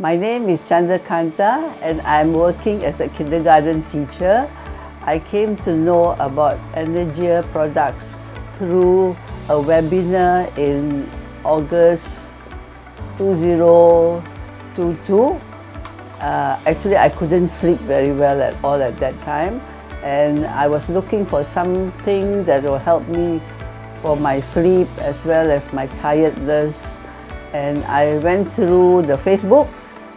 My name is Chandrakanta and I'm working as a kindergarten teacher. I came to know about Energia products through a webinar in August 2022. Uh, actually, I couldn't sleep very well at all at that time and I was looking for something that will help me for my sleep as well as my tiredness and I went through the Facebook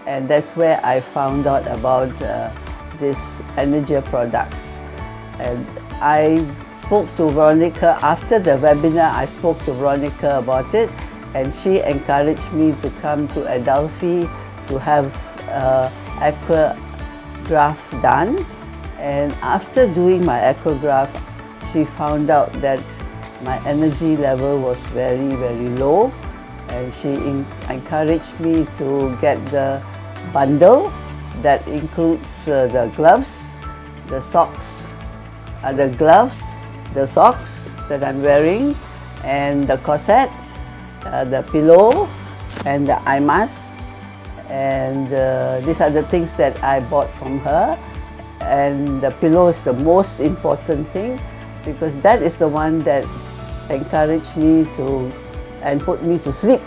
and that's where I found out about uh, this Energia products. And I spoke to Veronica after the webinar. I spoke to Veronica about it, and she encouraged me to come to Adelphi to have uh, aquagraph done. And after doing my aquagraph, she found out that my energy level was very, very low and she encouraged me to get the bundle that includes uh, the gloves, the socks, uh, the gloves, the socks that I'm wearing, and the corset, uh, the pillow, and the eye mask. And uh, these are the things that I bought from her. And the pillow is the most important thing because that is the one that encouraged me to and put me to sleep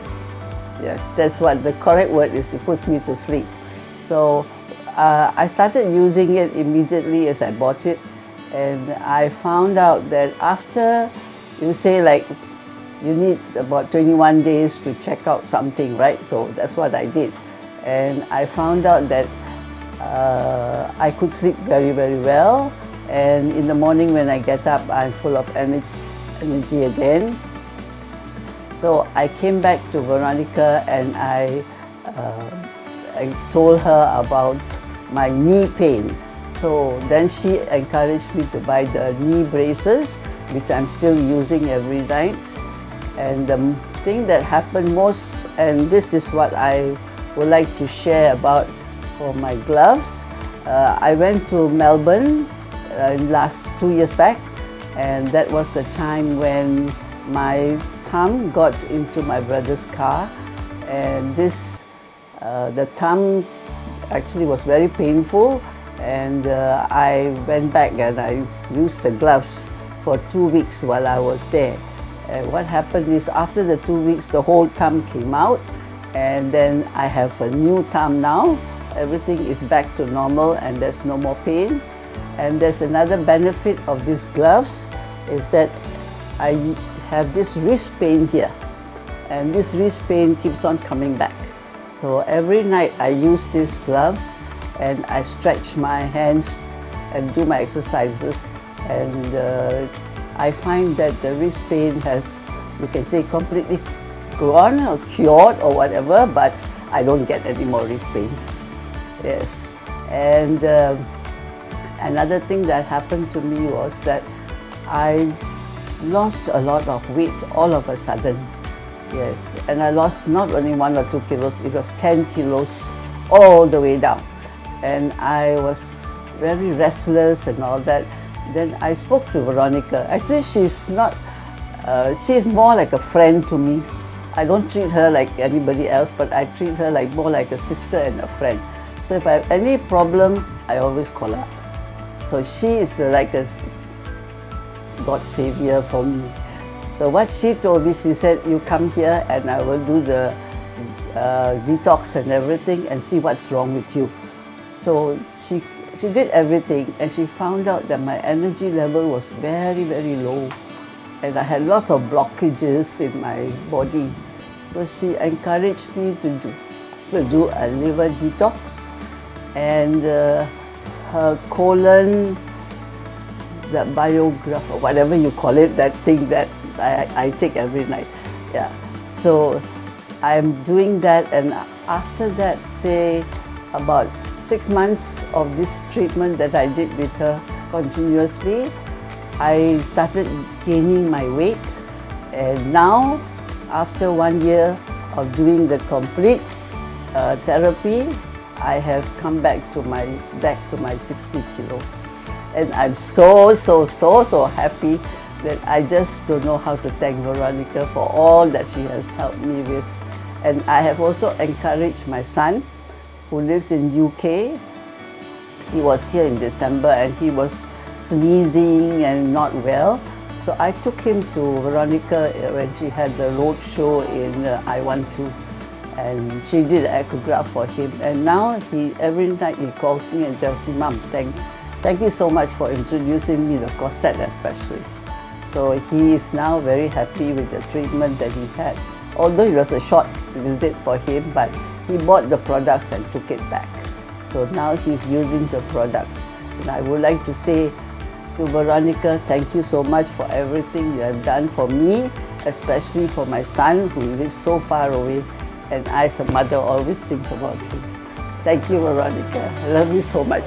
Yes, that's what the correct word is. It puts me to sleep. So uh, I started using it immediately as I bought it. And I found out that after you say like you need about 21 days to check out something, right? So that's what I did. And I found out that uh, I could sleep very, very well. And in the morning when I get up, I'm full of energy, energy again. So I came back to Veronica and I, uh, I told her about my knee pain. So then she encouraged me to buy the knee braces, which I'm still using every night. And the thing that happened most, and this is what I would like to share about for my gloves. Uh, I went to Melbourne uh, last two years back, and that was the time when my thumb got into my brother's car and this, uh, the thumb actually was very painful and uh, I went back and I used the gloves for two weeks while I was there. And what happened is after the two weeks the whole thumb came out and then I have a new thumb now. Everything is back to normal and there's no more pain. And there's another benefit of these gloves is that I have this wrist pain here and this wrist pain keeps on coming back. So every night I use these gloves and I stretch my hands and do my exercises and uh, I find that the wrist pain has, you can say completely gone or cured or whatever, but I don't get any more wrist pains. Yes. And uh, another thing that happened to me was that I lost a lot of weight all of a sudden. Yes, and I lost not only one or two kilos, it was 10 kilos all the way down. And I was very restless and all that. Then I spoke to Veronica. Actually, she's not, uh, she's more like a friend to me. I don't treat her like anybody else, but I treat her like more like a sister and a friend. So if I have any problem, I always call her. So she is the like a God's Savior for me. So what she told me, she said, you come here and I will do the uh, detox and everything and see what's wrong with you. So she, she did everything and she found out that my energy level was very, very low. And I had lots of blockages in my body. So she encouraged me to do, to do a liver detox and uh, her colon that biograph or whatever you call it, that thing that I, I take every night. Yeah. So I'm doing that and after that, say about six months of this treatment that I did with her continuously, I started gaining my weight and now after one year of doing the complete uh, therapy, I have come back to my back to my 60 kilos. And I'm so, so, so, so happy that I just don't know how to thank Veronica for all that she has helped me with. And I have also encouraged my son who lives in UK. He was here in December and he was sneezing and not well. So I took him to Veronica when she had the road show in uh, I Want To and she did an aquagraph for him and now he every night he calls me and tells me, Mom, thank, thank you so much for introducing me the corset especially. So he is now very happy with the treatment that he had. Although it was a short visit for him, but he bought the products and took it back. So now he's using the products. And I would like to say to Veronica, thank you so much for everything you have done for me, especially for my son who lives so far away. And I, as a mother, always thinks about him. Thank you, Veronica. I love you so much.